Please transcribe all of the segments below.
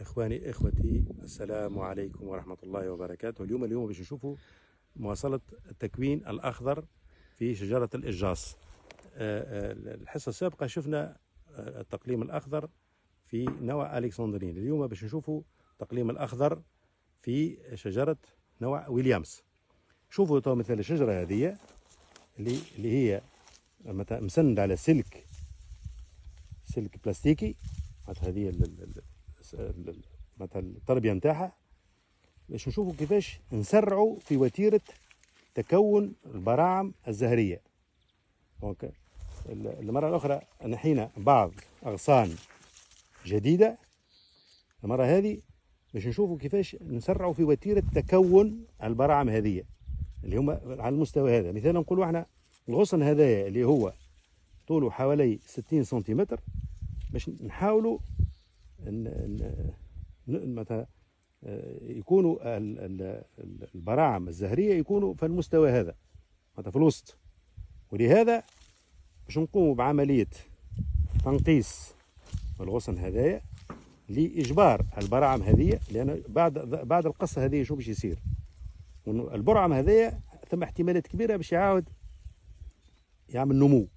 إخواني إخوتي السلام عليكم ورحمة الله وبركاته. اليوم اليوم باش نشوفوا مواصلة التكوين الأخضر في شجرة الإجاص. آه، آه، الحصة السابقة شفنا آه، التقليم الأخضر في نوع ألكسندرين. اليوم باش نشوفوا التقليم الأخضر في شجرة نوع ويليامز. شوفوا تو مثل الشجرة هذه اللي اللي هي مسند على سلك سلك بلاستيكي. هذه مثلا التربيه نتاعها باش نشوفوا كيفاش نسرعوا في وتيرة تكون البراعم الزهرية. دونك المرة الأخرى نحينا بعض أغصان جديدة. المرة هذه باش نشوفوا كيفاش نسرعوا في وتيرة تكون البراعم هذه اللي هما على المستوى هذا. مثلا نقولوا إحنا الغصن هذايا اللي هو طوله حوالي 60 سنتيمتر باش نحاولوا متى آه، يكونوا البراعم الزهرية يكونوا في المستوى هذا متى في الوسط. ولهذا باش نقوموا بعملية تنقيص الغصن هذايا لإجبار البراعم هذه لأن بعد بعد القصة هذه شو باش يصير؟ البرعم هذايا ثم احتمالات كبيرة باش يعاود يعمل نمو.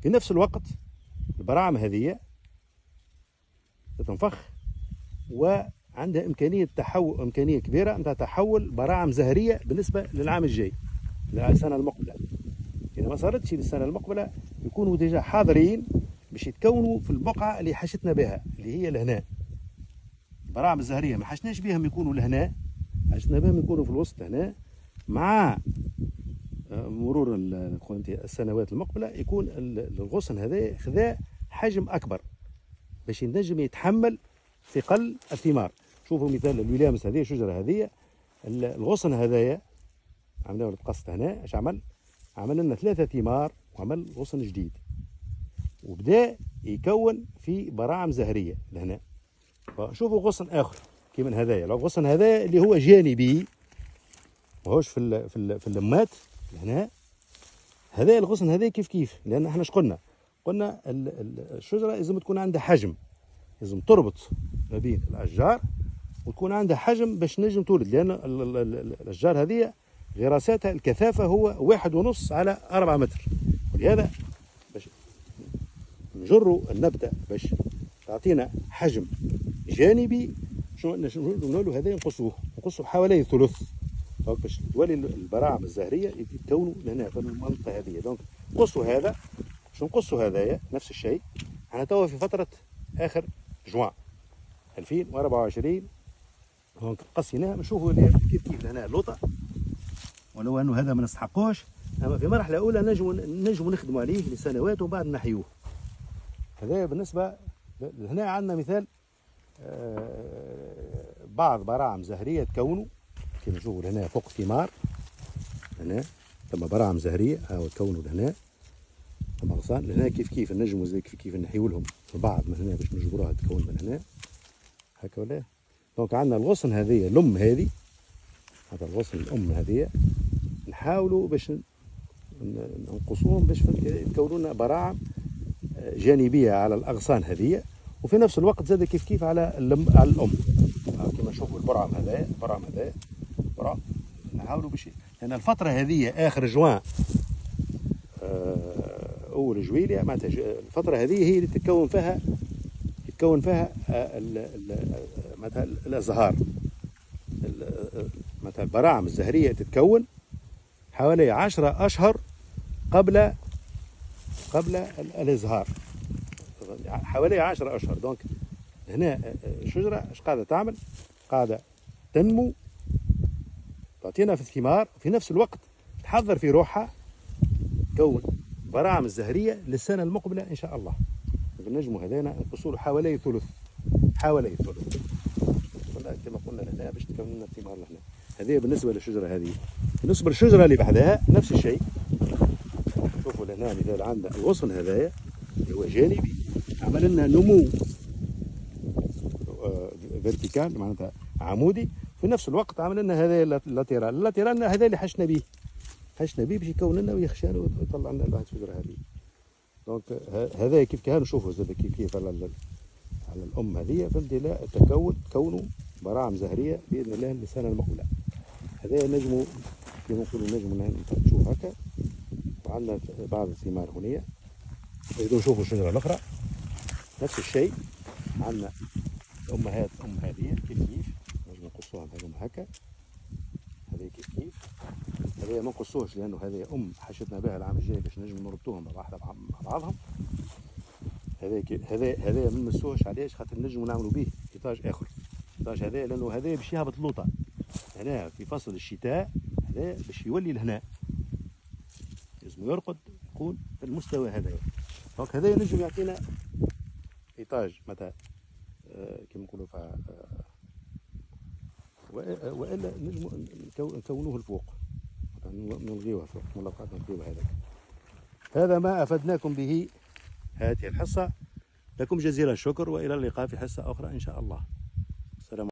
في نفس الوقت البراعم هذه تنفخ وعندها إمكانية تحول إمكانية كبيرة أن تحول براعم زهرية بالنسبة للعام الجاي للسنة المقبلة. إذا ما صارتش للسنة المقبلة يكونوا ديجا حاضرين باش يتكونوا في البقعة اللي حشتنا بها اللي هي الهناء البراعم الزهرية ما حشناش بهم يكونوا الهناء حشتنا بهم يكونوا في الوسط هنا مع آه، مرور السنوات المقبلة يكون الغصن هذا خذا حجم أكبر. باش ينجم يتحمل ثقل الثمار. شوفوا مثال الويليامز هذه الشجرة هذه الغصن هذايا. عملنا تقصت هنا إيش عمل؟ عمل لنا ثلاثة ثمار وعمل غصن جديد. وبدا يكون في براعم زهرية لهنا. شوفوا غصن آخر كيما هذايا. الغصن هذا اللي هو جانبي ماهوش في ال في ال في اللمات هنا هذا الغصن هذا كيف كيف؟ لأن إحنا إيش قلنا الشجرة لازم تكون عندها حجم. لازم تربط ما بين الأشجار وتكون عندها حجم باش نجم تولد لأن الأشجار هذه غراساتها الكثافة هو واحد ونص على أربعة متر. ولهذا باش نجروا النبته باش تعطينا حجم جانبي شنو نقولوا هذا نقصوه نقصوا حوالي ثلث. donc باش تولي البراعم الزهرية يتكونوا لهنا في المنطقة هذه. donc قصوا هذا نقصوا هذايا نفس الشيء. إحنا توا في فترة آخر جوان 2024 donc قصيناها نشوفوا كيف كيف هنا اللوطة. ولو أنه هذا ما نستحقوش أما في مرحلة أولى نجم نجم نخدموا عليه لسنوات ومن بعد نحيوه. هذا بالنسبة هنا عندنا مثال آه، بعض براعم زهرية تكونوا. كما نشوفوا هنا فوق ثمار هنا ثم براعم زهرية هاو تكونوا هنا المغصان لهنا كيف كيف النجم زي كيف كيف نحيو لهم بعض من هنا باش نجبروها تكون من هنا. هكا ولا؟ donc عندنا الغصن هذه الام هذه. هذا الغصن الأم هذه. نحاولوا باش ننقصوهم باش يتكونوا لنا براعم آه، جانبية على الأغصان هذه. وفي نفس الوقت زاد كيف كيف على على الأم. كما نشوفوا البرعم هذا البرعم هذا. برعم نحاولوا باش لأن الفترة هذه آخر جوان. آه أول جويليا معناتها الفترة هذه هي اللي تتكون فيها يتكون فيها آه، معناتها الأزهار. معناتها البراعم الزهرية تتكون حوالي عشرة أشهر قبل قبل الإزهار. حوالي عشرة أشهر. دونك هنا الشجره آه، إيش قاعدة تعمل؟ قاعدة تنمو تعطينا في الثمار في نفس الوقت تحضر في روحها تكون براعم الزهرية للسنة المقبلة إن شاء الله. النجم هذانا نقصوا حوالي ثلث. حوالي ثلث. كما قلنا لهنا باش تكون لنا الثمار لهنا. هذه بالنسبة للشجرة هذه. بالنسبة للشجرة اللي بعدها نفس الشيء. شوفوا لهنا مثال عندنا الغصن هذايا اللي هو جانبي. عمل لنا نمو. vertical معناتها عمودي. في نفس الوقت عمل لنا هذا ال latéral ال latéral هذا اللي حشنا به حشنا به باش يكون لنا ويخشانا ويطلع لنا الواحد الشجره هذه. donc هذا كيف كان نشوفوا زاد كيف كيف على على الام هذه فهمتي؟ لا تكون تكونوا براعم زهرية بإذن الله للسنه المقبله هذا نجموا كما نقولوا نجموا نفتشوا هكا. وعندنا بعض الثمار هنا تريدوا نشوفوا الشجرة الأخرى. نفس الشيء. عندنا الامهات ام هذه كيف كيف؟ نجم نقصوها هكا. هذه كيف كيف؟ هذه ما نقصوهش لأنه هذه أم حشدنا بها العام الجاي باش نجم نردوهم مع بعضهم. هذا هذا هذا ما نمسوهش علاش خاطر نجموا نعملوا به ايطاج آخر. ايطاج هذا لأنه هذا باش يهبط اللوطة. هنا في فصل الشتاء هذا باش يولي الهناء. لازم يرقد يكون في المستوى هذا. دونك هذا ينجم يعطينا ايطاج متى آه كما نقولوا آه وإلا نجم نكونوه الفوق. نلغيوه فوق ملقات نلغيوه هذا هذا ما أفدناكم به هذه الحصة. لكم جزيل الشكر وإلى اللقاء في حصة أخرى إن شاء الله.